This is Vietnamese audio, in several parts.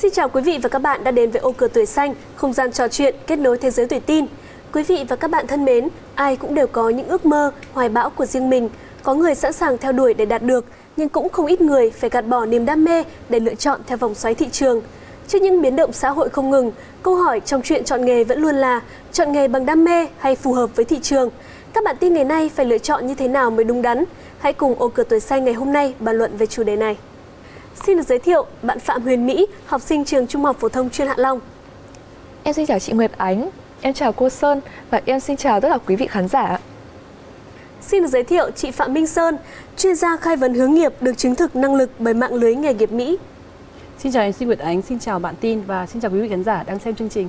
Xin chào quý vị và các bạn đã đến với ô cửa tuổi xanh, không gian trò chuyện kết nối thế giới tuổi tin. Quý vị và các bạn thân mến, ai cũng đều có những ước mơ, hoài bão của riêng mình. Có người sẵn sàng theo đuổi để đạt được, nhưng cũng không ít người phải gạt bỏ niềm đam mê để lựa chọn theo vòng xoáy thị trường. Trước những biến động xã hội không ngừng, câu hỏi trong chuyện chọn nghề vẫn luôn là chọn nghề bằng đam mê hay phù hợp với thị trường. Các bạn tin ngày nay phải lựa chọn như thế nào mới đúng đắn? Hãy cùng ô cửa tuổi xanh ngày hôm nay bàn luận về chủ đề này. Xin được giới thiệu bạn Phạm Huyền Mỹ, học sinh trường Trung học phổ thông chuyên Hạ Long. Em xin chào chị Nguyệt Ánh, em chào cô Sơn và em xin chào tất cả quý vị khán giả. Xin được giới thiệu chị Phạm Minh Sơn, chuyên gia khai vấn hướng nghiệp được chứng thực năng lực bởi mạng lưới nghề nghiệp Mỹ. Xin chào MC Nguyệt Ánh, xin chào bạn tin và xin chào quý vị khán giả đang xem chương trình.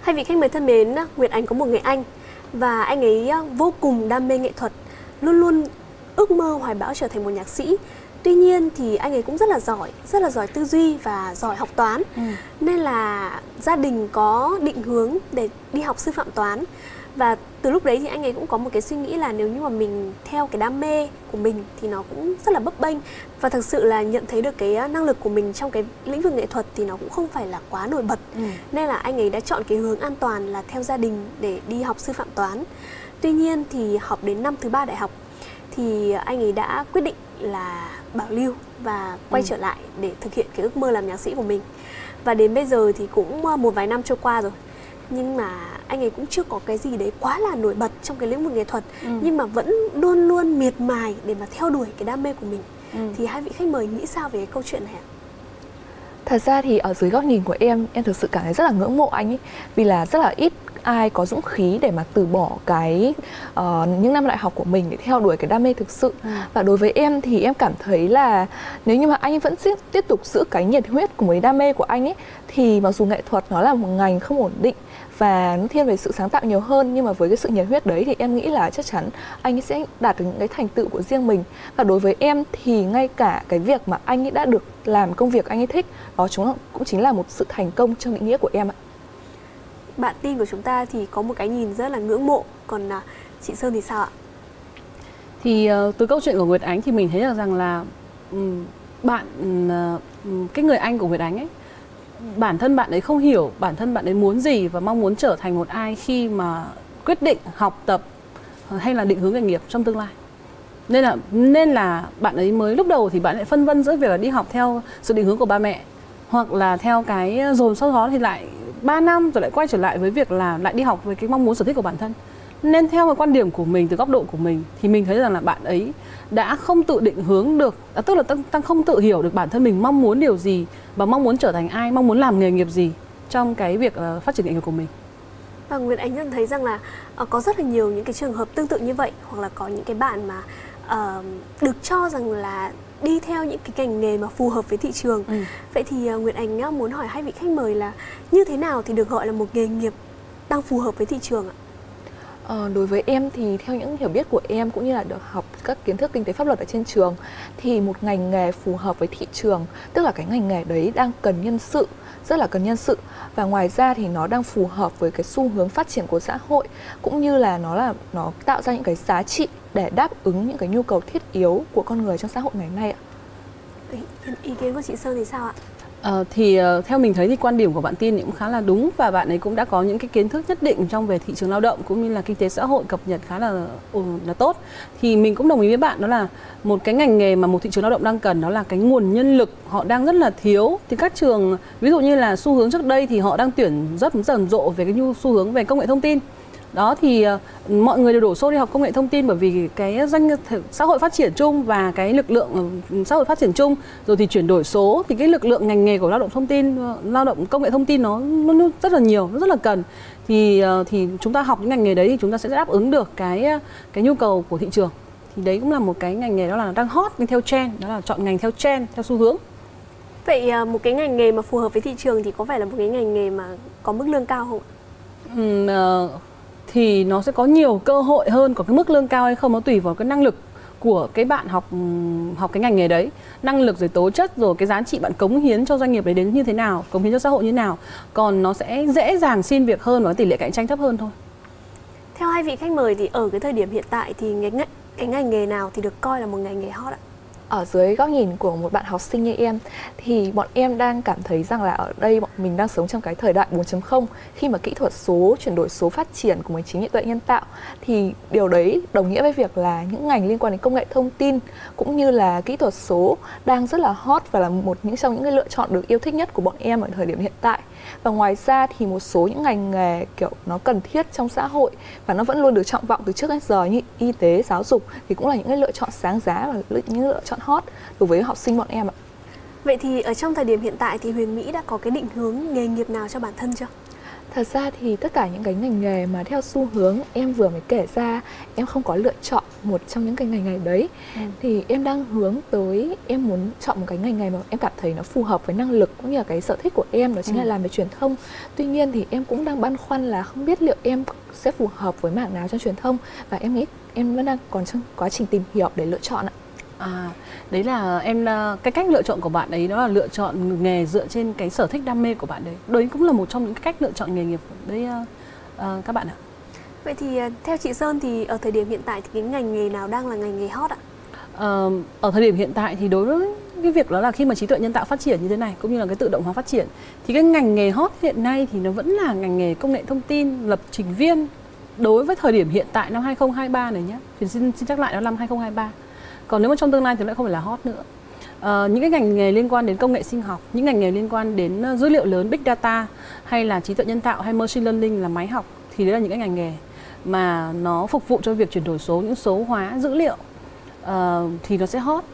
Hai vị khách mời thân mến, Nguyệt Ánh có một người anh và anh ấy vô cùng đam mê nghệ thuật luôn luôn ước mơ hoài bão trở thành một nhạc sĩ. Tuy nhiên thì anh ấy cũng rất là giỏi rất là giỏi tư duy và giỏi học toán. Ừ. nên là gia đình có định hướng để đi học sư phạm toán. Và từ lúc đấy thì anh ấy cũng có một cái suy nghĩ là nếu như mà mình theo cái đam mê của mình thì nó cũng rất là bấp bênh. Và thực sự là nhận thấy được cái năng lực của mình trong cái lĩnh vực nghệ thuật thì nó cũng không phải là quá nổi bật. Ừ. nên là anh ấy đã chọn cái hướng an toàn là theo gia đình để đi học sư phạm toán Tuy nhiên thì học đến năm thứ ba đại học thì anh ấy đã quyết định là bảo lưu và quay ừ. trở lại để thực hiện cái ước mơ làm nhạc sĩ của mình. Và đến bây giờ thì cũng ờ, một vài năm trôi qua rồi. Nhưng mà anh ấy cũng chưa có cái gì đấy quá là nổi bật trong cái lĩnh vực nghệ thuật ừ. nhưng mà vẫn luôn luôn miệt mài để mà theo đuổi cái đam mê của mình. Ừ. Thì hai vị khách mời nghĩ sao về cái câu chuyện này ạ? Thật ra thì ở dưới góc nhìn của em, em thực sự cảm thấy rất là ngưỡng mộ anh ấy vì là rất là ít ai có dũng khí để mà từ bỏ cái uh, những năm đại học của mình để theo đuổi cái đam mê thực sự ừ. và đối với em thì em cảm thấy là nếu như mà anh vẫn tiếp tục giữ cái nhiệt huyết của cái đam mê của anh ấy thì mặc dù nghệ thuật nó là một ngành không ổn định và nó thiên về sự sáng tạo nhiều hơn nhưng mà với cái sự nhiệt huyết đấy thì em nghĩ là chắc chắn anh ấy sẽ đạt được những cái thành tựu của riêng mình. Và đối với em thì ngay cả cái việc mà anh ấy đã được làm công việc anh ấy thích đó chúng cũng chính là một sự thành công trong định nghĩa của em ạ. Bạn tin của chúng ta thì có một cái nhìn rất là ngưỡng mộ. Còn à, chị Sơn thì sao ạ? Thì uh, từ câu chuyện của Nguyệt Ánh thì mình thấy được rằng là bạn uh, cái người anh của Nguyệt Ánh ấy bản thân bạn ấy không hiểu bản thân bạn ấy muốn gì và mong muốn trở thành một ai khi mà quyết định học tập hay là định hướng nghề nghiệp trong tương lai. Nên là nên là bạn ấy mới lúc đầu thì bạn lại phân vân giữa việc là đi học theo sự định hướng của ba mẹ hoặc là theo cái rồi sau đó thì lại 3 năm rồi lại quay trở lại với việc là lại đi học với cái mong muốn sở thích của bản thân nên theo cái quan điểm của mình từ góc độ của mình thì mình thấy rằng là bạn ấy đã không tự định hướng được à, tức là tăng, tăng không tự hiểu được bản thân mình mong muốn điều gì và mong muốn trở thành ai mong muốn làm nghề nghiệp gì trong cái việc uh, phát triển nghề nghiệp của mình. Và Nguyễn Ánh nhận thấy rằng là uh, có rất là nhiều những cái trường hợp tương tự như vậy hoặc là có những cái bạn mà uh, được cho rằng là đi theo những cái ngành nghề mà phù hợp với thị trường. Ừ. vậy thì uh, Nguyệt Ánh muốn hỏi hai vị khách mời là như thế nào thì được gọi là một nghề nghiệp đang phù hợp với thị trường ạ Ờ, đối với em thì theo những hiểu biết của em cũng như là được học các kiến thức kinh tế pháp luật ở trên trường thì một ngành nghề phù hợp với thị trường tức là cái ngành nghề đấy đang cần nhân sự rất là cần nhân sự và ngoài ra thì nó đang phù hợp với cái xu hướng phát triển của xã hội cũng như là nó là nó tạo ra những cái giá trị để đáp ứng những cái nhu cầu thiết yếu của con người trong xã hội ngày nay ạ. Ý kiến của chị Sơn thì sao ạ? À, thì uh, theo mình thấy thì quan điểm của bạn tin cũng khá là đúng và bạn ấy cũng đã có những cái kiến thức nhất định trong về thị trường lao động cũng như là kinh tế xã hội cập nhật khá là uh, là tốt. Thì mình cũng đồng ý với bạn đó là một cái ngành nghề mà một thị trường lao động đang cần đó là cái nguồn nhân lực họ đang rất là thiếu. Thì các trường ví dụ như là xu hướng trước đây thì họ đang tuyển rất rầm rộ về cái nhu xu hướng về công nghệ thông tin đó thì uh, mọi người đều đổ xô đi học công nghệ thông tin bởi vì cái doanh xã hội phát triển chung và cái lực lượng uh, xã hội phát triển chung. Rồi thì chuyển đổi số thì cái lực lượng ngành nghề của lao động thông tin uh, lao động công nghệ thông tin nó, nó rất là nhiều nó rất là cần. Thì thì chúng ta học những ngành nghề đấy thì chúng ta sẽ đáp ứng được cái cái nhu cầu của thị trường. Thì đấy cũng là một cái ngành nghề đó là đang hot theo trend đó là chọn ngành theo trend theo xu hướng. Vậy một cái ngành nghề mà phù hợp với thị trường thì có phải là một cái ngành nghề mà có mức lương cao không? Ừ, thì nó sẽ có nhiều cơ hội hơn có cái mức lương cao hay không nó tùy vào cái năng lực của cái bạn học học cái ngành nghề đấy. Năng lực rồi tố chất rồi cái giá trị bạn cống hiến cho doanh nghiệp đấy đến như thế nào cống hiến cho xã hội như thế nào. Còn nó sẽ dễ dàng xin việc hơn và tỷ lệ cạnh tranh thấp hơn thôi. Theo hai vị khách mời thì ở cái thời điểm hiện tại thì cái, cái ngành nghề nào thì được coi là một ngành nghề hot ạ? Ở dưới góc nhìn của một bạn học sinh như em, thì bọn em đang cảm thấy rằng là ở đây bọn mình đang sống trong cái thời đại 4.0 khi mà kỹ thuật số, chuyển đổi số phát triển của máy chính trí tuệ nhân tạo, thì điều đấy đồng nghĩa với việc là những ngành liên quan đến công nghệ thông tin cũng như là kỹ thuật số đang rất là hot và là một những trong những cái lựa chọn được yêu thích nhất của bọn em ở thời điểm hiện tại và ngoài ra thì một số những ngành nghề, kiểu, nó cần thiết trong xã hội và nó vẫn luôn được trọng vọng từ trước đến giờ như y tế, giáo dục thì cũng là những cái lựa chọn sáng giá và những lựa chọn hot đối với học sinh bọn em ạ. Vậy thì ở trong thời điểm hiện tại thì huyền mỹ đã có cái định hướng nghề nghiệp nào cho bản thân chưa? Thật ra thì tất cả những cái ngành nghề mà theo xu hướng em vừa mới kể ra em không có lựa chọn một trong những cái ngành nghề đấy ừ. thì em đang hướng tới em muốn chọn một cái ngành nghề mà em cảm thấy nó phù hợp với năng lực cũng như là cái sở thích của em đó chính ừ. là làm về truyền thông tuy nhiên thì em cũng đang băn khoăn là không biết liệu em sẽ phù hợp với mảng nào trong truyền thông và em nghĩ em vẫn đang còn trong quá trình tìm hiểu để lựa chọn ạ À, đấy là em cái cách lựa chọn của bạn ấy đó là lựa chọn nghề dựa trên cái sở thích đam mê của bạn đấy. Đấy cũng là một trong những cách lựa chọn nghề nghiệp đấy uh, các bạn ạ. Vậy thì theo chị Sơn thì ở thời điểm hiện tại thì cái ngành nghề nào đang là ngành nghề hot ạ? Uh, ở thời điểm hiện tại thì đối với cái việc đó là khi mà trí tuệ nhân tạo phát triển như thế này cũng như là cái tự động hóa phát triển thì cái ngành nghề hot hiện nay thì nó vẫn là ngành nghề công nghệ thông tin, lập trình viên đối với thời điểm hiện tại năm 2023 này nhé. Thì xin, xin nhắc lại đó năm 2023 còn nếu mà trong tương lai thì lại không phải là hot nữa. Uh, những cái ngành nghề liên quan đến công nghệ sinh học những ngành nghề liên quan đến ờ, dữ liệu lớn big data hay là trí tuệ nhân tạo hay machine learning là máy học thì đấy là những cái ngành nghề mà nó phục vụ cho việc chuyển đổi số những số hóa dữ liệu uh, thì nó sẽ hot.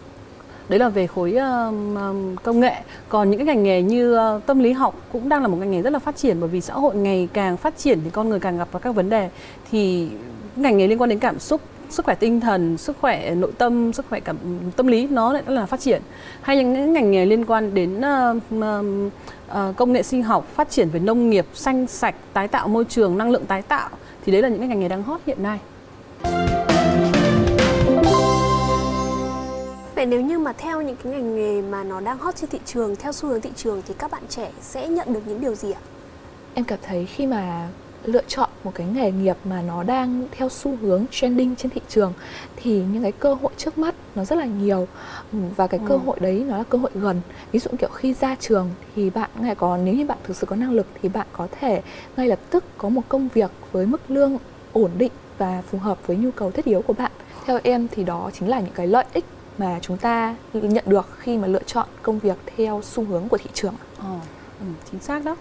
Đấy là về khối uh, công nghệ. Còn những cái ngành nghề như uh, tâm lý học cũng đang là một ngành nghề rất là phát triển bởi vì xã hội ngày càng phát triển thì con người càng gặp vào các vấn đề. Thì ngành nghề liên quan đến cảm xúc sức khỏe tinh thần sức khỏe nội tâm sức khỏe cảm tâm lý nó lại là phát triển hay những ngành nghề liên quan đến uh, uh, công nghệ sinh học phát triển về nông nghiệp xanh sạch tái tạo môi trường năng lượng tái tạo thì đấy là những cái ngành nghề đang hot hiện nay Vậy nếu như mà theo những cái ngành nghề mà nó đang hot trên thị trường, theo xu hướng thị trường thì các bạn trẻ sẽ nhận được những điều gì ạ? Em cảm thấy khi mà lựa chọn một cái nghề nghiệp mà nó đang theo xu hướng trending trên thị trường thì những cái cơ hội trước mắt nó rất là nhiều và cái cơ ừ. hội đấy nó là cơ hội gần ví dụ kiểu khi ra trường thì bạn ngay có nếu như bạn thực sự có năng lực thì bạn có thể ngay lập tức có một công việc với mức lương ổn định và phù hợp với nhu cầu thiết yếu của bạn theo em thì đó chính là những cái lợi ích mà chúng ta nhận được khi mà lựa chọn công việc theo xu hướng của thị trường. Ờ, ừ, chính xác đó.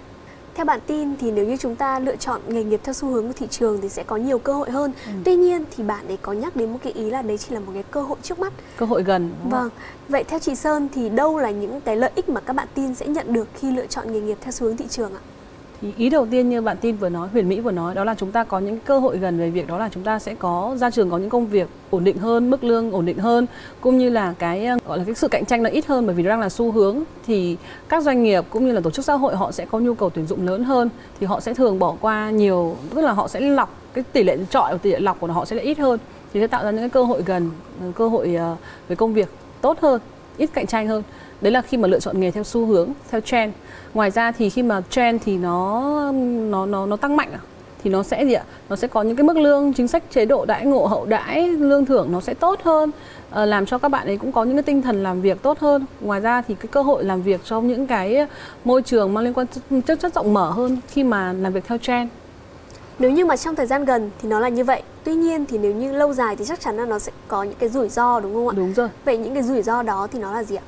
Theo bản tin thì nếu như chúng ta lựa chọn nghề nghiệp theo xu hướng của thị trường thì sẽ có nhiều cơ hội hơn. Ừ. Tuy nhiên thì bạn ấy có nhắc đến một cái ý là đấy chỉ là một cái cơ hội trước mắt. Cơ hội gần. Vâng. Vậy theo chị Sơn thì đâu là những cái lợi ích mà các bạn tin sẽ nhận được khi lựa chọn nghề nghiệp theo xu hướng thị trường ạ? Ý đầu tiên như bạn tin vừa nói, huyền mỹ vừa nói, đó là chúng ta có những cơ hội gần về việc đó là chúng ta sẽ có ra trường, có những công việc ổn định hơn, mức lương ổn định hơn, cũng như là cái ờ, gọi là cái sự cạnh tranh nó ít hơn bởi vì nó đang là xu hướng, thì các doanh nghiệp cũng như là tổ chức xã hội họ sẽ có nhu cầu tuyển dụng lớn hơn, thì họ sẽ thường bỏ qua nhiều, tức là họ sẽ lọc cái tỷ lệ chọi và tỷ lệ lọc của họ sẽ là ít hơn, thì sẽ tạo ra những cái cơ hội gần ờ, cơ hội ờ, về công việc tốt hơn, ít cạnh tranh hơn đấy là khi mà lựa chọn nghề theo xu hướng theo trend. Ngoài ra thì khi mà trend thì nó nó nó nó tăng mạnh à? thì nó sẽ gì ạ? Nó sẽ có những cái mức lương chính sách chế độ đãi ngộ hậu đãi lương thưởng nó sẽ tốt hơn à, làm cho các bạn ấy cũng có những cái tinh thần làm việc tốt hơn. Ngoài ra thì cái cơ hội làm việc trong những cái môi trường mang liên quan chất chất rộng mở hơn khi mà làm việc theo trend. Nếu như mà trong thời gian gần thì nó là như vậy. Tuy nhiên thì nếu như lâu dài thì chắc chắn là nó sẽ có những cái rủi ro đúng không ạ? Đúng rồi. Vậy những cái rủi ro đó thì nó là gì ạ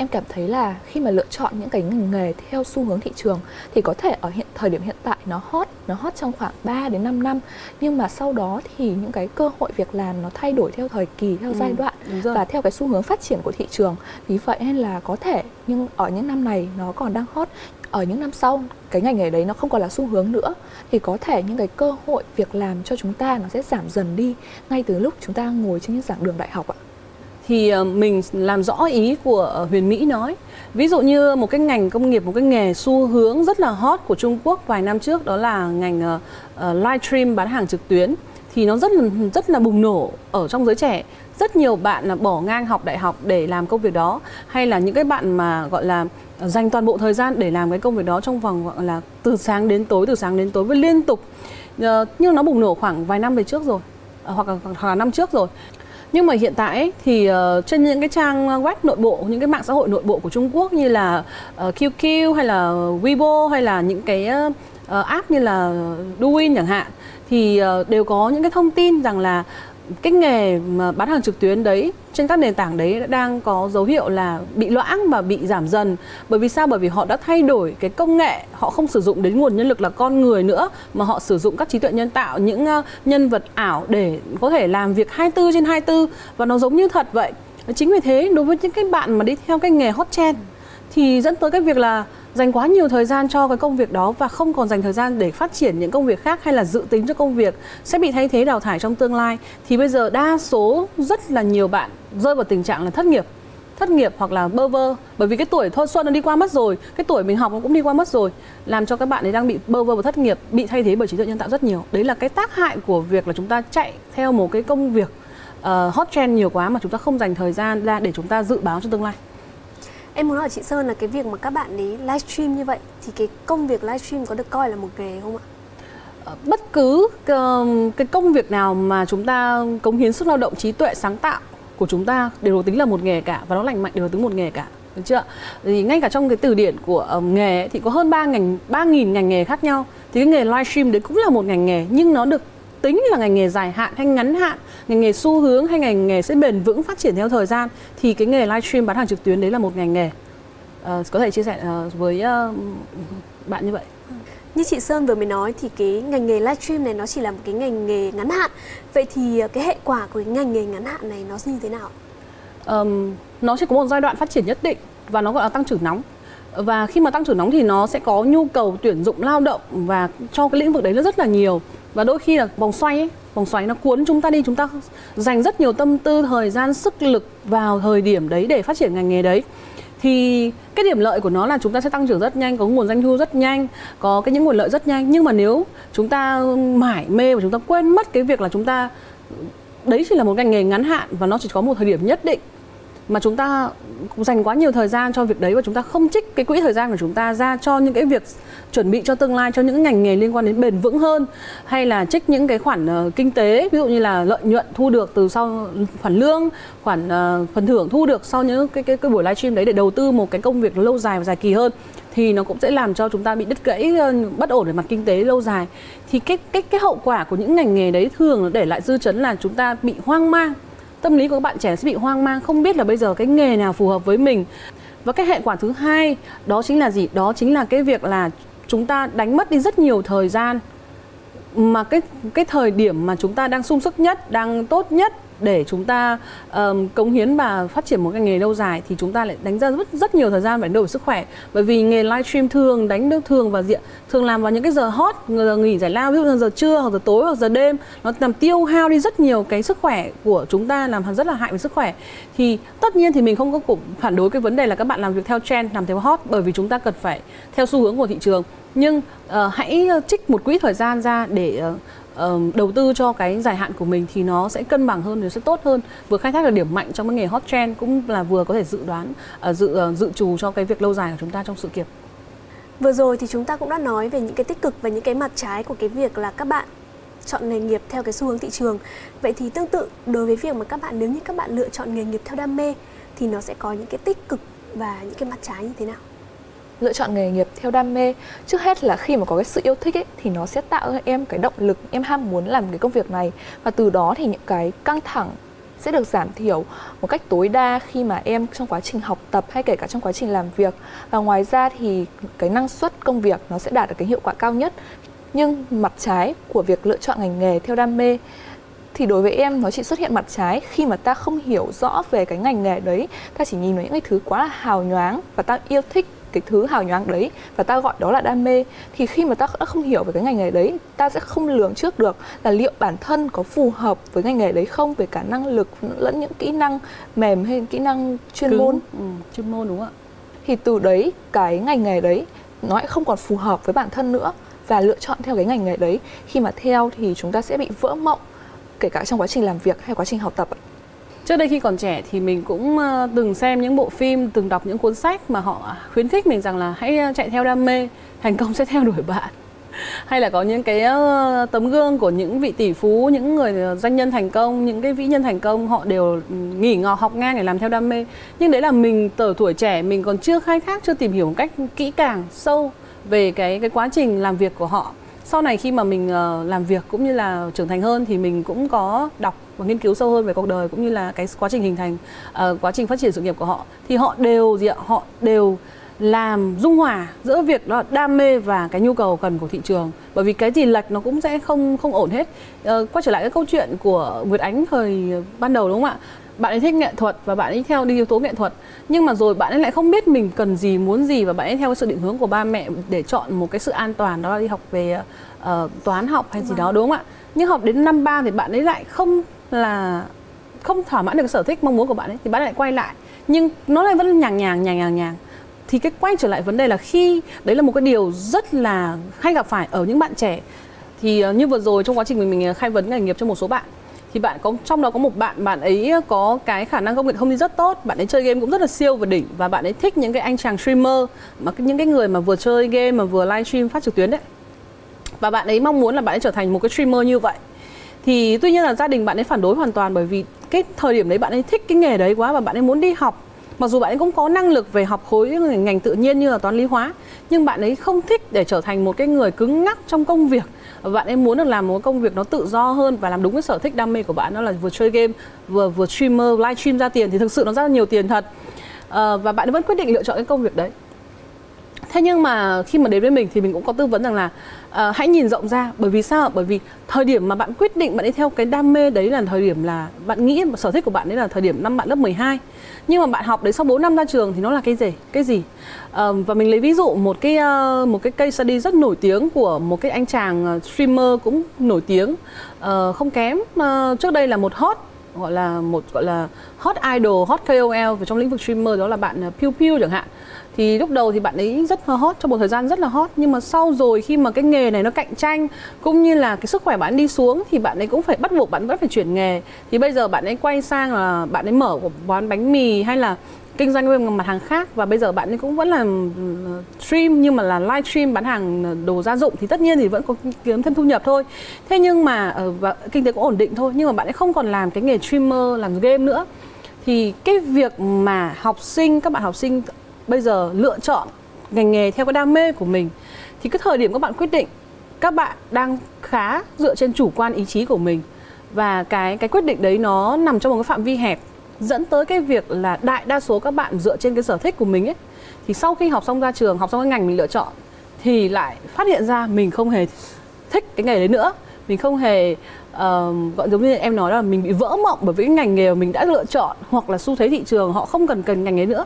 em cảm thấy là khi mà lựa chọn những cái ngành nghề theo xu hướng thị trường thì có thể ở hiện thời điểm hiện tại nó hot nó hot trong khoảng 3 đến 5 năm. Nhưng mà sau đó thì những cái cơ hội việc làm nó thay đổi theo thời kỳ theo ừ, giai đoạn và theo cái xu hướng phát triển của thị trường. Vì vậy nên là có thể nhưng ở những năm này nó còn đang hot. Ở những năm sau cái ngành nghề đấy nó không còn là xu hướng nữa thì có thể những cái cơ hội việc làm cho chúng ta nó sẽ giảm dần đi ngay từ lúc chúng ta ngồi trên những giảng đường đại học ạ thì ờ, mình làm rõ ý của ờ, Huyền Mỹ nói. Ví dụ như một cái ngành công nghiệp, một cái nghề xu hướng rất là hot của Trung Quốc vài năm trước đó là ngành ờ, uh, livestream bán hàng trực tuyến thì nó rất là rất là bùng nổ ở trong giới trẻ. Rất nhiều bạn là bỏ ngang học đại học để làm công việc đó hay là những cái bạn mà gọi là dành toàn bộ thời gian để làm cái công việc đó trong vòng gọi là từ sáng đến tối từ sáng đến tối với liên tục. Uh, nhưng nó bùng nổ khoảng vài năm về trước rồi hoặc là, hoặc là năm trước rồi nhưng mà hiện tại thì uh, trên những cái trang web nội bộ những cái mạng xã hội nội bộ của Trung Quốc như là ờ, uh, QQ hay là Weibo hay là những cái uh, app như là Douyin chẳng hạn thì uh, đều có những cái thông tin rằng là cái nghề mà bán hàng trực tuyến đấy, trên các nền tảng đấy đang có dấu hiệu là bị loãng và bị giảm dần. Bởi vì sao? Bởi vì họ đã thay đổi cái công nghệ. Họ không sử dụng đến nguồn nhân lực là con người nữa, mà họ sử dụng các trí tuệ nhân tạo, những ờ, nhân vật ảo để có thể làm việc 24 trên 24 và nó giống như thật vậy. Chính vì thế, đối với những cái bạn mà đi theo cái nghề hot trend, thì dẫn tới cái việc là dành quá nhiều thời gian cho cái công việc đó và không còn dành thời gian để phát triển những công việc khác hay là dự tính cho công việc sẽ bị thay thế đào thải trong tương lai thì bây giờ đa số rất là nhiều bạn rơi vào tình trạng là thất nghiệp. Thất nghiệp hoặc là bơ vơ. Bởi vì cái tuổi thôi xuân nó đi qua mất rồi cái tuổi mình học nó cũng đi qua mất rồi làm cho các bạn ấy đang bị bơ vơ và thất nghiệp bị thay thế bởi trí tuệ nhân tạo rất nhiều. Đấy là cái tác hại của việc là chúng ta chạy theo một cái công việc uh, hot trend nhiều quá mà chúng ta không dành thời gian ra để chúng ta dự báo cho tương lai. Em muốn hỏi chị Sơn là cái việc mà các bạn ấy livestream như vậy thì cái công việc livestream có được coi là một nghề không ạ? Ờ, bất cứ um, cái công việc nào mà chúng ta cống hiến sức lao động trí tuệ sáng tạo của chúng ta đều được tính là một nghề cả và nó lành mạnh đều được tính một nghề cả được chưa? Thì ngay cả trong cái từ điển của um, nghề thì có hơn 3 ngành 3.000 ngành nghề khác nhau. Thì cái nghề livestream đấy cũng là một ngành nghề nhưng nó được tính là ngành nghề dài hạn hay ngắn hạn ngành nghề xu hướng hay ngành nghề sẽ bền vững phát triển theo thời gian thì cái nghề livestream bán hàng trực tuyến đấy là một ngành nghề. Uh, có thể chia sẻ uh, với uh, bạn như vậy. Như chị Sơn vừa mới nói thì cái ngành nghề livestream này nó chỉ là một cái ngành nghề ngắn hạn. Vậy thì cái hệ quả của cái ngành nghề ngắn hạn này nó như thế nào? Um, nó chỉ có một giai đoạn phát triển nhất định và nó gọi là tăng trưởng nóng. Và khi mà tăng trưởng nóng thì nó sẽ có nhu cầu tuyển dụng lao động và cho cái lĩnh vực đấy nó rất là nhiều và đôi khi là vòng xoay ấy, vòng xoáy nó cuốn chúng ta đi chúng ta dành rất nhiều tâm tư thời gian sức lực vào thời điểm đấy để phát triển ngành nghề đấy. Thì cái điểm lợi của nó là chúng ta sẽ tăng trưởng rất nhanh có nguồn doanh thu rất nhanh có cái những nguồn lợi rất nhanh. Nhưng mà nếu chúng ta mải mê và chúng ta quên mất cái việc là chúng ta đấy chỉ là một ngành nghề ngắn hạn và nó chỉ có một thời điểm nhất định mà chúng ta dành quá nhiều thời gian cho việc đấy và chúng ta không trích cái quỹ thời gian của chúng ta ra cho những cái việc chuẩn bị cho tương lai cho những ngành nghề liên quan đến bền vững hơn hay là trích những cái khoản uh, kinh tế ví dụ như là lợi nhuận thu được từ sau khoản lương khoản uh, phần thưởng thu được sau những cái cái, cái buổi livestream đấy để đầu tư một cái công việc lâu dài và dài kỳ hơn thì nó cũng sẽ làm cho chúng ta bị đứt gãy uh, bất ổn về mặt kinh tế lâu dài. Thì cái cái cái hậu quả của những ngành nghề đấy thường để lại dư chấn là chúng ta bị hoang mang tâm lý của các bạn trẻ sẽ bị hoang mang, không biết là bây giờ cái nghề nào phù hợp với mình. Và cái hệ quả thứ hai, đó chính là gì? Đó chính là cái việc là chúng ta đánh mất đi rất nhiều thời gian mà cái cái thời điểm mà chúng ta đang sung sức nhất, đang tốt nhất để chúng ta um, cống hiến và phát triển một cái nghề lâu dài thì chúng ta lại đánh ra rất rất nhiều thời gian phải đổi sức khỏe. Bởi vì nghề livestream thường đánh được thường và diện thường làm vào những cái giờ hot giờ nghỉ giải lao ví dụ như giờ trưa hoặc giờ tối hoặc giờ đêm nó làm tiêu hao đi rất nhiều cái sức khỏe của chúng ta làm rất là hại với sức khỏe. Thì tất nhiên thì mình không có cũng phản đối cái vấn đề là các bạn làm việc theo trend làm theo hot bởi vì chúng ta cần phải theo xu hướng của thị trường. Nhưng uh, hãy trích một quỹ thời gian ra để uh, uh, đầu tư cho cái dài hạn của mình thì nó sẽ cân bằng hơn nó sẽ tốt hơn. Vừa khai thác được điểm mạnh trong cái nghề hot trend cũng là vừa có thể dự đoán uh, dự uh, dự trù cho cái việc lâu dài của chúng ta trong sự nghiệp vừa rồi thì chúng ta cũng đã nói về những cái tích cực và những cái mặt trái của cái việc là các bạn chọn nghề nghiệp theo cái xu hướng thị trường. Vậy thì tương tự đối với việc mà các bạn nếu như các bạn lựa chọn nghề nghiệp theo đam mê thì nó sẽ có những cái tích cực và những cái mặt trái như thế nào? Lựa chọn nghề nghiệp theo đam mê. Trước hết là khi mà có cái sự yêu thích ấy, thì nó sẽ tạo cho em cái động lực, em ham muốn làm cái công việc này. Và từ đó thì những cái căng thẳng sẽ được giảm thiểu một cách tối đa khi mà em trong quá trình học tập hay kể cả trong quá trình làm việc. Và ngoài ra thì cái năng suất công việc nó sẽ đạt được cái hiệu quả cao nhất. Nhưng mặt trái của việc lựa chọn ngành nghề theo đam mê, thì đối với em nó chỉ xuất hiện mặt trái khi mà ta không hiểu rõ về cái ngành nghề đấy. Ta chỉ nhìn vào những cái thứ quá là hào nhoáng và ta yêu thích cái thứ hào nhoáng đấy và ta gọi đó là đam mê thì khi mà ta đã không hiểu về cái ngành nghề đấy ta sẽ không lường trước được là liệu bản thân có phù hợp với ngành nghề đấy không về cả năng lực lẫn những kỹ năng mềm hay kỹ năng chuyên Cứng. môn. Ừ, chuyên môn đúng không ạ? Thì từ đấy cái ngành nghề đấy nó lại không còn phù hợp với bản thân nữa và lựa chọn theo cái ngành nghề đấy. Khi mà theo thì chúng ta sẽ bị vỡ mộng kể cả trong quá trình làm việc hay quá trình học tập Trước đây khi còn trẻ thì mình cũng ờ, từng xem những bộ phim, từng đọc những cuốn sách mà họ khuyến khích mình rằng là hãy ờ, chạy theo đam mê, thành công sẽ theo đuổi bạn. hay là có những cái ờ, tấm gương của những vị tỷ phú những người doanh nhân thành công những cái vĩ nhân thành công họ đều ừ, nghỉ ngọ học ngang để làm theo đam mê nhưng đấy là mình từ tuổi trẻ mình còn chưa khai thác chưa tìm hiểu một cách kỹ càng sâu về cái cái quá trình làm việc của họ sau này khi mà mình ờ, làm việc cũng như là trưởng thành hơn thì mình cũng có đọc và nghiên cứu sâu hơn về cuộc đời cũng như là cái quá trình hình thành ờ, quá trình phát triển sự nghiệp của họ. Thì họ đều gì ạ? Họ đều làm dung hòa giữa việc đó là đam mê và cái nhu cầu cần của thị trường. Bởi vì cái gì lệch nó cũng sẽ không không ổn hết. Ờ, quay trở lại cái câu chuyện của Nguyệt Ánh thời ban đầu đúng không ạ? Bạn ấy thích nghệ thuật và bạn ấy theo đi yếu tố nghệ thuật. Nhưng mà rồi bạn ấy lại không biết mình cần gì muốn gì và bạn ấy theo cái sự định hướng của ba mẹ để chọn một cái sự an toàn đó là đi học về uh, toán học hay gì đó vâng. đúng không ạ? Nhưng học đến năm ba thì bạn ấy lại không là không thỏa mãn được cái sở thích mong muốn của bạn ấy thì bạn ấy lại quay lại. Nhưng nó lại vẫn nhàng nhàng nhàng nhàng nhàng. Thì cái quay trở lại vấn đề là khi đấy là một cái điều rất là hay gặp phải ở những bạn trẻ. Thì uh, như vừa rồi trong quá trình mình mình khai vấn nghề nghiệp cho một số bạn thì bạn có trong đó có một bạn bạn ấy có cái khả năng công nghệ thông tin rất tốt bạn ấy chơi game cũng rất là siêu và đỉnh và bạn ấy thích những cái anh chàng streamer mà những cái người mà vừa chơi game mà vừa livestream phát trực tuyến đấy và bạn ấy mong muốn là bạn ấy trở thành một cái streamer như vậy thì tuy nhiên là gia đình bạn ấy phản đối hoàn toàn bởi vì cái thời điểm đấy bạn ấy thích cái nghề đấy quá và bạn ấy muốn đi học mặc dù bạn ấy cũng có năng lực về học khối ngành tự nhiên như là toán lý hóa nhưng bạn ấy không thích để trở thành một cái người cứng ngắc trong công việc bạn ấy muốn được làm một công việc nó tự do hơn và làm đúng cái sở thích đam mê của bạn đó là vừa chơi game vừa vừa streamer livestream ra tiền thì thực sự nó rất là nhiều tiền thật. À, và bạn ấy vẫn quyết định lựa chọn cái công việc đấy thế nhưng mà khi mà đến với mình thì mình cũng có tư vấn rằng là uh, hãy nhìn rộng ra. Bởi vì sao bởi vì thời điểm mà bạn quyết định bạn đi theo cái đam mê đấy là thời điểm là bạn nghĩ sở thích của bạn đấy là thời điểm năm bạn lớp 12 nhưng mà bạn học đấy sau 4 năm ra trường thì nó là cái gì? Cái gì? Uh, và mình lấy ví dụ một cái uh, một cái case study rất nổi tiếng của một cái anh chàng streamer cũng nổi tiếng. Uh, không kém uh, trước đây là một hot gọi là một gọi là hot idol hot KOL về trong lĩnh vực streamer đó là bạn Pew Pew chẳng hạn thì lúc đầu thì bạn ấy rất hot, trong một thời gian rất là hot. Nhưng mà sau rồi khi mà cái nghề này nó cạnh tranh, cũng như là cái sức khỏe bạn đi xuống, thì bạn ấy cũng phải bắt buộc bạn vẫn phải chuyển nghề. Thì bây giờ bạn ấy quay sang là bạn ấy mở một quán bánh mì hay là kinh doanh với mặt hàng khác. Và bây giờ bạn ấy cũng vẫn là ừ, stream, nhưng mà là live stream bán hàng đồ gia dụng. Thì tất nhiên thì vẫn có kiếm thêm thu nhập thôi. Thế nhưng mà ờ, và kinh tế cũng ổn định thôi. Nhưng mà bạn ấy không còn làm cái nghề streamer, làm game nữa. Thì cái việc mà học sinh, các bạn học sinh bây giờ lựa chọn ngành nghề theo cái đam mê của mình thì cái thời điểm các bạn quyết định các bạn đang khá dựa trên chủ quan ý chí của mình và cái cái quyết định đấy nó nằm trong một cái phạm vi hẹp dẫn tới cái việc là đại đa số các bạn dựa trên cái sở thích của mình ấy thì sau khi học xong ra trường học xong cái ngành mình lựa chọn thì lại phát hiện ra mình không hề thích cái nghề đấy nữa. Mình không hề uh, gọi giống như em nói là mình bị vỡ mộng bởi vì cái ngành nghề mà mình đã lựa chọn hoặc là xu thế thị trường họ không cần cần ngành ấy nữa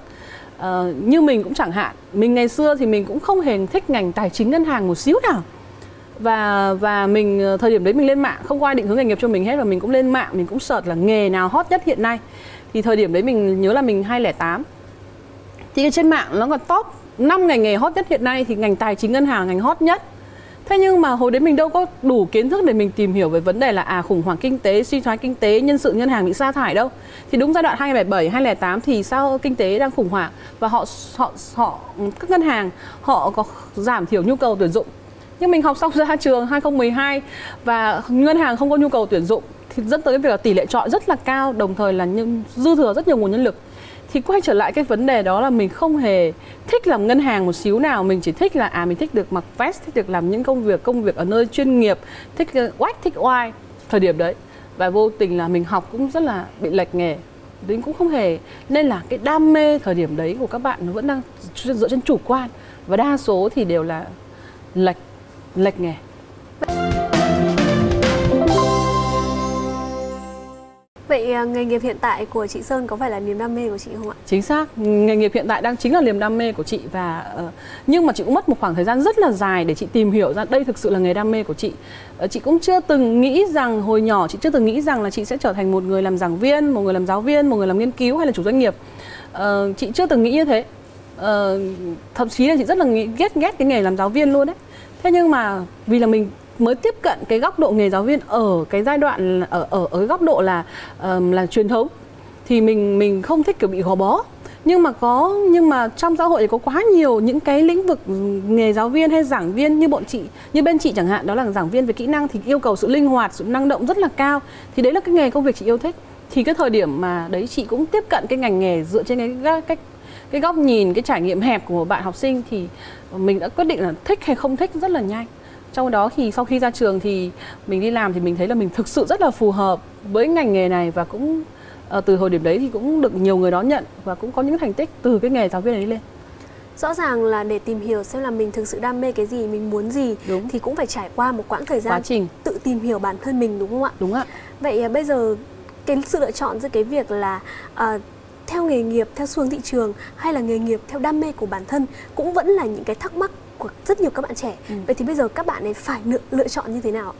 uh, như mình cũng chẳng hạn mình ngày xưa thì mình cũng không hề thích ngành tài chính ngân hàng một xíu nào. Và và mình ờ, thời điểm đấy mình lên mạng không có ai định hướng nghề nghiệp cho mình hết và mình cũng lên mạng mình cũng search là nghề nào hot nhất hiện nay. Thì thời điểm đấy mình nhớ là mình 208 thì trên mạng nó còn top 5 ngành nghề hot nhất hiện nay thì ngành tài chính ngân hàng ngành hot nhất. Thế nhưng mà hồi đấy mình đâu có đủ kiến thức để mình tìm hiểu về vấn đề là à khủng hoảng kinh tế, suy thoái kinh tế, nhân sự ngân hàng bị sa thải đâu. Thì đúng giai đoạn 2007, 2008 thì sao kinh tế đang khủng hoảng và họ họ họ các ngân hàng họ có giảm thiểu nhu cầu tuyển dụng. Nhưng mình học xong ra trường 2012 và ngân hàng không có nhu cầu tuyển dụng thì dẫn tới việc là tỷ lệ chọn rất là cao đồng thời là nhân, dư thừa rất nhiều nguồn nhân lực thì quay trở lại cái vấn đề đó là mình không hề thích làm ngân hàng một xíu nào. Mình chỉ thích là à mình thích được mặc vest, thích được làm những công việc công việc ở nơi chuyên nghiệp, thích ờ, oách thích oai thời điểm đấy, và vô tình là mình học cũng rất là bị lệch nghề. Đến cũng không hề. Nên là cái đam mê thời điểm đấy của các bạn nó vẫn đang dựa trên chủ quan. Và đa số thì đều là lệch lệch nghề. Vậy à, nghề nghiệp hiện tại của chị Sơn có phải là niềm đam mê của chị không ạ? Chính xác, nghề nghiệp hiện tại đang chính là niềm đam mê của chị và uh, nhưng mà chị cũng mất một khoảng thời gian rất là dài để chị tìm hiểu ra đây thực sự là nghề đam mê của chị. Uh, chị cũng chưa từng nghĩ rằng hồi nhỏ chị chưa từng nghĩ rằng là chị sẽ trở thành một người làm giảng viên, một người làm giáo viên, một người làm nghiên cứu hay là chủ doanh nghiệp. Uh, chị chưa từng nghĩ như thế. Uh, thậm chí là chị rất là nghĩ, ghét ghét cái nghề làm giáo viên luôn đấy. Thế nhưng mà vì là mình mới tiếp cận cái góc độ nghề giáo viên ở cái giai đoạn ở ở ở góc độ là um, là truyền thống. Thì mình mình không thích kiểu bị gò bó. Nhưng mà có nhưng mà trong xã hội thì có quá nhiều những cái lĩnh vực nghề giáo viên hay giảng viên như bọn chị như bên chị chẳng hạn đó là giảng viên về kỹ năng thì yêu cầu sự linh hoạt sự năng động rất là cao. Thì đấy là cái nghề công việc chị yêu thích. Thì cái thời điểm mà đấy chị cũng tiếp cận cái ngành nghề dựa trên cái cái cái góc nhìn cái trải nghiệm hẹp của một bạn học sinh thì mình đã quyết định là thích hay không thích rất là nhanh trong đó thì sau khi ra trường thì mình đi làm thì mình thấy là mình thực sự rất là phù hợp với ngành nghề này và cũng uh, từ hồi điểm đấy thì cũng được nhiều người đón nhận và cũng có những thành tích từ cái nghề giáo viên đi lên. Rõ ràng là để tìm hiểu xem là mình thực sự đam mê cái gì mình muốn gì đúng. thì cũng phải trải qua một quãng thời gian quá trình. tự tìm hiểu bản thân mình đúng không ạ? Đúng ạ. Vậy à, bây giờ cái sự lựa chọn giữa cái việc là uh, theo nghề nghiệp theo xu hướng thị trường hay là nghề nghiệp theo đam mê của bản thân cũng vẫn là những cái thắc mắc của rất nhiều các bạn trẻ. Ừ. vậy thì bây giờ các bạn ấy phải lựa, lựa chọn như thế nào?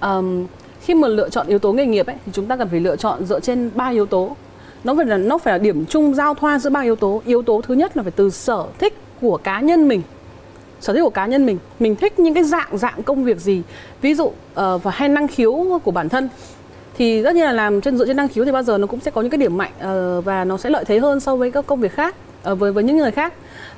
Um, khi mà lựa chọn yếu tố nghề nghiệp ấy thì chúng ta cần phải lựa chọn dựa trên ba yếu tố. Nó phải là nó phải là điểm chung giao thoa giữa ba yếu tố. Yếu tố thứ nhất là phải từ sở thích của cá nhân mình. Sở thích của cá nhân mình mình thích những cái dạng dạng công việc gì? Ví dụ uh, và hay năng khiếu của bản thân. Thì tất nhiên là làm trên dựa trên năng khiếu thì bao giờ nó cũng sẽ có những cái điểm mạnh uh, và nó sẽ lợi thế hơn so với các công việc khác Ờ, với với những người khác.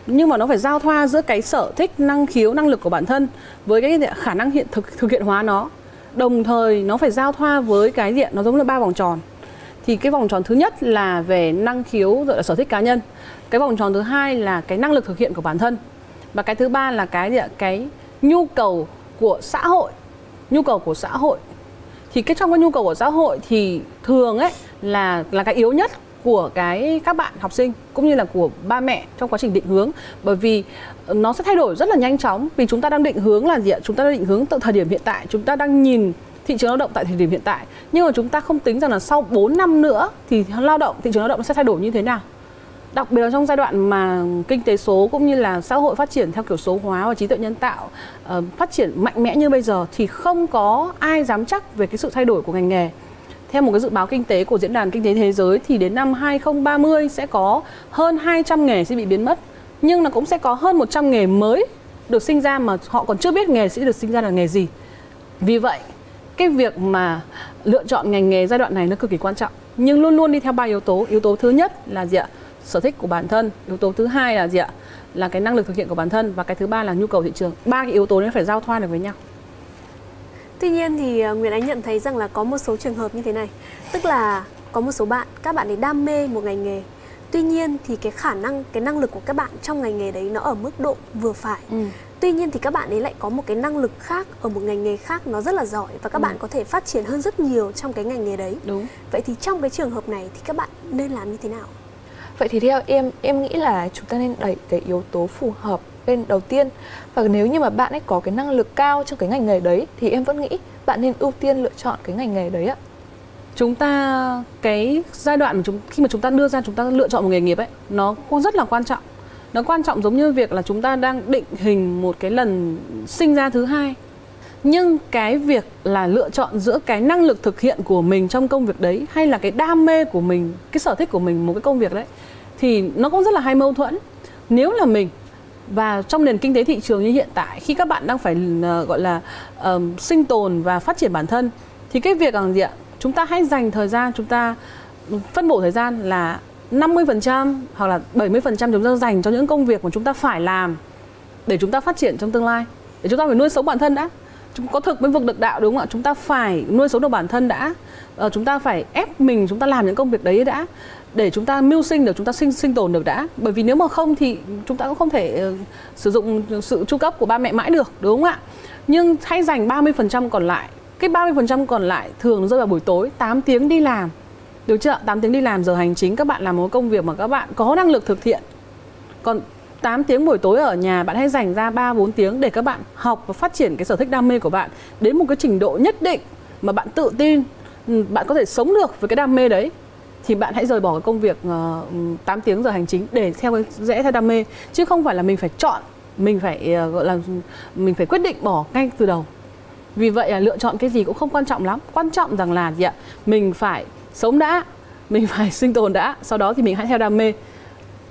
Nhưng mà nó phải giao thoa giữa cái sở thích, năng khiếu, năng lực của bản thân với cái khả năng hiện, thực thực hiện hóa nó. Đồng thời, nó phải giao thoa với cái diện, nó giống như ba vòng tròn. Thì cái vòng tròn thứ nhất là về năng khiếu, gọi là sở thích cá nhân. Cái vòng tròn thứ hai là cái năng lực thực hiện của bản thân. Và cái thứ ba là cái gì cái nhu cầu của xã hội. Nhu cầu của xã hội. Thì cái trong cái nhu cầu của xã hội thì thường ấy là là cái yếu nhất của cái các bạn học sinh cũng như là của ba mẹ trong quá trình định hướng. Bởi vì ờ, nó sẽ thay đổi rất là nhanh chóng vì chúng ta đang định hướng là gì ạ? Chúng ta đang định hướng từ thời điểm hiện tại chúng ta đang nhìn thị trường lao động tại thời điểm hiện tại. Nhưng mà chúng ta không tính rằng là sau 4 năm nữa thì lao động thị trường lao động sẽ thay đổi như thế nào. Đặc biệt là trong giai đoạn mà kinh tế số cũng như là xã hội phát triển theo kiểu số hóa và trí tuệ nhân tạo uh, phát triển mạnh mẽ như bây giờ thì không có ai dám chắc về cái sự thay đổi của ngành nghề theo một cái dự báo kinh tế của diễn đàn kinh tế thế giới thì đến năm 2030 sẽ có hơn 200 nghề sẽ bị biến mất nhưng nó cũng sẽ có hơn 100 nghề mới được sinh ra mà họ còn chưa biết nghề sẽ được sinh ra là nghề gì. Vì vậy, cái việc mà lựa chọn ngành nghề giai đoạn này nó cực kỳ quan trọng nhưng luôn luôn đi theo ba yếu tố. Yếu tố thứ nhất là gì ạ? Sở thích của bản thân. Yếu tố thứ hai là gì ạ? Là cái năng lực thực hiện của bản thân và cái thứ ba là nhu cầu thị trường. Ba cái yếu tố nó phải giao thoa được với nhau. Tuy nhiên thì ờ, Nguyễn Ánh nhận thấy rằng là có một số trường hợp như thế này Tức là có một số bạn, các bạn ấy đam mê một ngành nghề Tuy nhiên thì cái khả năng, cái năng lực của các bạn trong ngành nghề đấy nó ở mức độ vừa phải ừ. Tuy nhiên thì các bạn ấy lại có một cái năng lực khác ở một ngành nghề khác nó rất là giỏi Và các ừ. bạn có thể phát triển hơn rất nhiều trong cái ngành nghề đấy Đúng Vậy thì trong cái trường hợp này thì các bạn nên làm như thế nào? Vậy thì theo em, em nghĩ là chúng ta nên đẩy cái yếu tố phù hợp lên đầu tiên. Và nếu như mà bạn ấy có cái năng lực cao trong cái ngành nghề đấy thì em vẫn nghĩ bạn nên ưu tiên lựa chọn cái ngành nghề đấy ạ. Chúng ta cái giai đoạn mà chúng khi mà chúng ta đưa ra chúng ta lựa chọn một nghề nghiệp ấy nó cũng rất là quan trọng. Nó quan trọng giống như việc là chúng ta đang định hình một cái lần sinh ra thứ hai nhưng cái việc là lựa chọn giữa cái năng lực thực hiện của mình trong công việc đấy hay là cái đam mê của mình cái sở thích của mình một cái công việc đấy thì nó cũng rất là hay mâu thuẫn. Nếu là mình và trong nền kinh tế thị trường như hiện tại khi các bạn đang phải uh, gọi là uh, sinh tồn và phát triển bản thân thì cái việc là gì ạ? Chúng ta hãy dành thời gian chúng ta phân bổ thời gian là 50% hoặc là 70% chúng ta dành cho những công việc mà chúng ta phải làm để chúng ta phát triển trong tương lai để chúng ta phải nuôi sống bản thân đã chúng có thực mới vực được đạo đúng không ạ? Chúng ta phải nuôi sống được bản thân đã. Uh, chúng ta phải ép mình chúng ta làm những công việc đấy đã để chúng ta mưu sinh được chúng ta sinh sinh tồn được đã. Bởi vì nếu mà không thì chúng ta cũng không thể uh, sử dụng sự chu cấp của ba mẹ mãi được đúng không ạ? Nhưng hãy dành 30% còn lại cái 30% còn lại thường rơi vào buổi tối 8 tiếng đi làm. Được chưa 8 tiếng đi làm giờ hành chính các bạn làm một công việc mà các bạn có năng lực thực hiện. Còn 8 tiếng buổi tối ở nhà bạn hãy dành ra 3 4 tiếng để các bạn học và phát triển cái sở thích đam mê của bạn đến một cái trình độ nhất định mà bạn tự tin ừ, bạn có thể sống được với cái đam mê đấy. Thì bạn hãy rời bỏ cái công việc ờ, ừ, uh, 8 tiếng giờ hành chính để theo cái dễ theo đam mê. Chứ không phải là mình phải chọn mình phải uh, gọi là mình phải quyết định bỏ ngay từ đầu. Vì vậy là lựa chọn cái gì cũng không quan trọng lắm. Quan trọng rằng là gì ạ? Mình phải sống đã mình phải sinh tồn đã sau đó thì mình hãy theo đam mê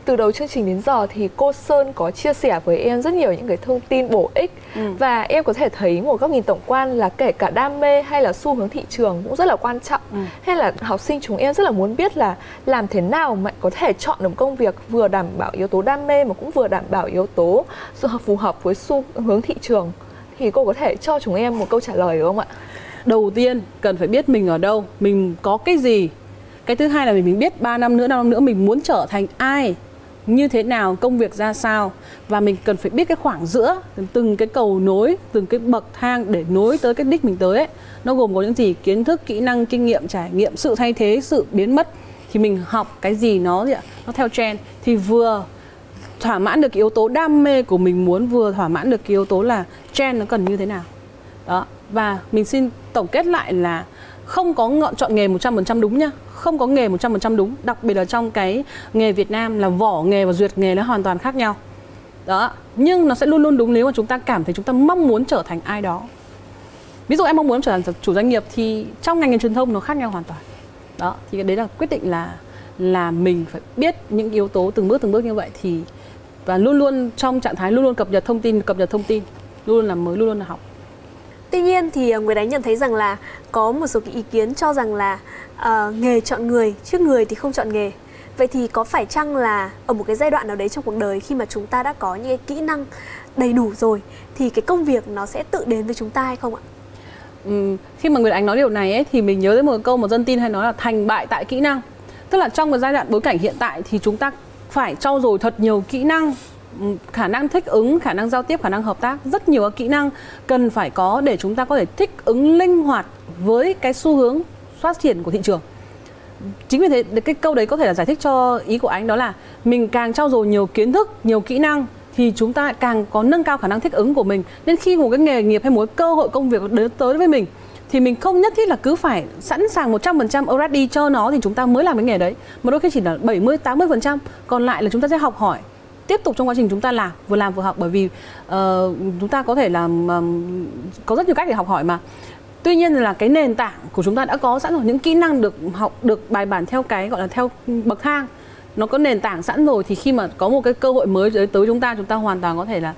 từ đầu chương trình đến giờ thì cô Sơn có chia sẻ với em rất nhiều những cái thông tin bổ ích ừ. và em có thể thấy một góc nhìn tổng quan là kể cả đam mê hay là xu hướng thị trường cũng rất là quan trọng ừ. hay là học sinh chúng em rất là muốn biết là làm thế nào mà có thể chọn được công việc vừa đảm bảo yếu tố đam mê mà cũng vừa đảm bảo yếu tố phù hợp với xu hướng thị trường thì cô có thể cho chúng em một câu trả lời được không ạ? Đầu tiên cần phải biết mình ở đâu, mình có cái gì. Cái thứ hai là mình biết 3 năm nữa, 5 năm nữa mình muốn trở thành ai như thế nào, công việc ra sao. Và mình cần phải biết cái khoảng giữa từng cái cầu nối, từng cái bậc thang để nối tới cái đích mình tới ấy. Nó gồm có những gì? Kiến thức, kỹ năng, kinh nghiệm, trải nghiệm, sự thay thế, sự biến mất. Thì mình học cái gì nó gì ạ? Nó theo trend. Thì vừa thỏa mãn được cái yếu tố đam mê của mình muốn, vừa thỏa mãn được cái yếu tố là trend nó cần như thế nào. Đó. Và mình xin tổng kết lại là không có ngọn chọn nghề 100% đúng nhá không có nghề 100% đúng, đặc biệt là trong cái nghề Việt Nam là vỏ nghề và duyệt nghề nó hoàn toàn khác nhau. Đó, nhưng nó sẽ luôn luôn đúng nếu mà chúng ta cảm thấy chúng ta mong muốn trở thành ai đó. Ví dụ em mong muốn trở thành chủ doanh nghiệp thì trong ngành nghề truyền thông nó khác nhau hoàn toàn. Đó, thì đấy là quyết định là là mình phải biết những yếu tố từng bước từng bước như vậy thì, và luôn luôn trong trạng thái luôn luôn cập nhật thông tin, cập nhật thông tin, luôn luôn là mới, luôn luôn là học. Tuy nhiên thì ờ, người đánh nhận thấy rằng là có một số cái ý kiến cho rằng là uh, nghề chọn người trước người thì không chọn nghề. Vậy thì có phải chăng là ở một cái giai đoạn nào đấy trong cuộc đời khi mà chúng ta đã có những cái kỹ năng đầy đủ rồi thì cái công việc nó sẽ tự đến với chúng ta hay không ạ? Ừ, khi mà Nguyệt Ánh nói điều này ấy, thì mình nhớ đến một câu một dân tin hay nói là thành bại tại kỹ năng. Tức là trong một giai đoạn bối cảnh hiện tại thì chúng ta phải trau dồi thật nhiều kỹ năng khả năng thích ứng, khả năng giao tiếp, khả năng hợp tác, rất nhiều kỹ năng cần phải có để chúng ta có thể thích ứng linh hoạt với cái xu hướng phát triển của thị trường. Chính vì thế, cái câu đấy có thể là giải thích cho ý của anh đó là mình càng trau dồi nhiều kiến thức, nhiều kỹ năng thì chúng ta càng có nâng cao khả năng thích ứng của mình. Nên khi một cái nghề nghiệp hay một cái cơ hội công việc đến tới với mình, thì mình không nhất thiết là cứ phải sẵn sàng 100% already cho nó thì chúng ta mới làm cái nghề đấy, mà đôi khi chỉ là 70 80% còn lại là chúng ta sẽ học hỏi tiếp tục trong quá trình chúng ta làm vừa làm vừa học bởi vì uh, chúng ta có thể làm um, có rất nhiều cách để học hỏi mà. Tuy nhiên là cái nền tảng của chúng ta đã có sẵn rồi những kỹ năng được học được bài bản theo cái gọi là theo bậc thang nó có nền tảng sẵn rồi thì khi mà có một cái cơ hội mới tới tới chúng ta chúng ta hoàn toàn có thể là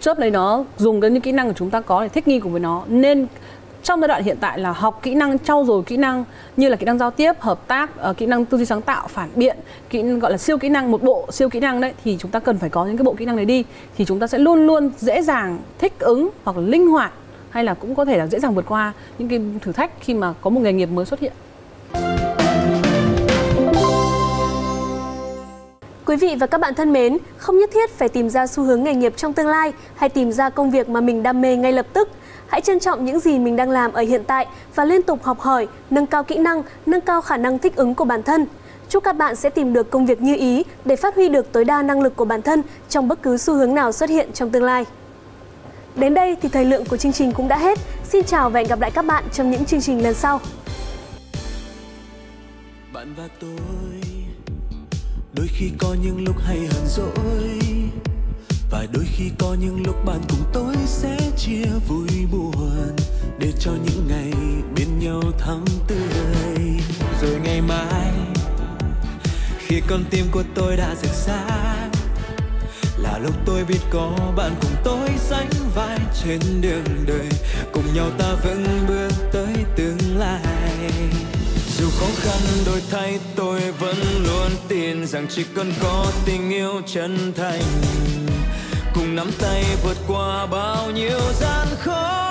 chớp lấy nó dùng cái những kỹ năng của chúng ta có để thích nghi cùng với nó. Nên trong giai đoạn hiện tại là học kỹ năng trau dồi kỹ năng như là kỹ năng giao tiếp hợp tác uh, kỹ năng tư duy sáng tạo phản biện kỹ gọi là siêu kỹ năng một bộ siêu kỹ năng đấy thì chúng ta cần phải có những cái bộ kỹ năng đấy đi. Thì chúng ta sẽ luôn luôn dễ dàng thích ứng hoặc là linh hoạt hay là cũng có thể là dễ dàng vượt qua những cái thử thách khi mà có một nghề nghiệp mới xuất hiện. Quý vị và các bạn thân mến, không nhất thiết phải tìm ra xu hướng nghề nghiệp trong tương lai hay tìm ra công việc mà mình đam mê ngay lập tức. Hãy trân trọng những gì mình đang làm ở hiện tại và liên tục học hỏi, nâng cao kỹ năng, nâng cao khả năng thích ứng của bản thân. Chúc các bạn sẽ tìm được công việc như ý để phát huy được tối đa năng lực của bản thân trong bất cứ xu hướng nào xuất hiện trong tương lai. Đến đây thì thời lượng của chương trình cũng đã hết. Xin chào và hẹn gặp lại các bạn trong những chương trình lần sau. Bạn và tôi đôi khi có những lúc hay hờn dỗi và đôi khi có những lúc bạn cùng tôi sẽ chia vui buồn để cho những ngày bên nhau thắm tươi. Rồi ngày mai, khi con tim của tôi đã rực sáng là lúc tôi biết có bạn cùng tôi sánh vai trên đường đời, cùng nhau ta vững bước tới tương lai. Dù khó khăn đổi thay tôi vẫn luôn tin rằng chỉ cần có tình yêu chân thành nắm tay vượt qua bao nhiêu gian khó.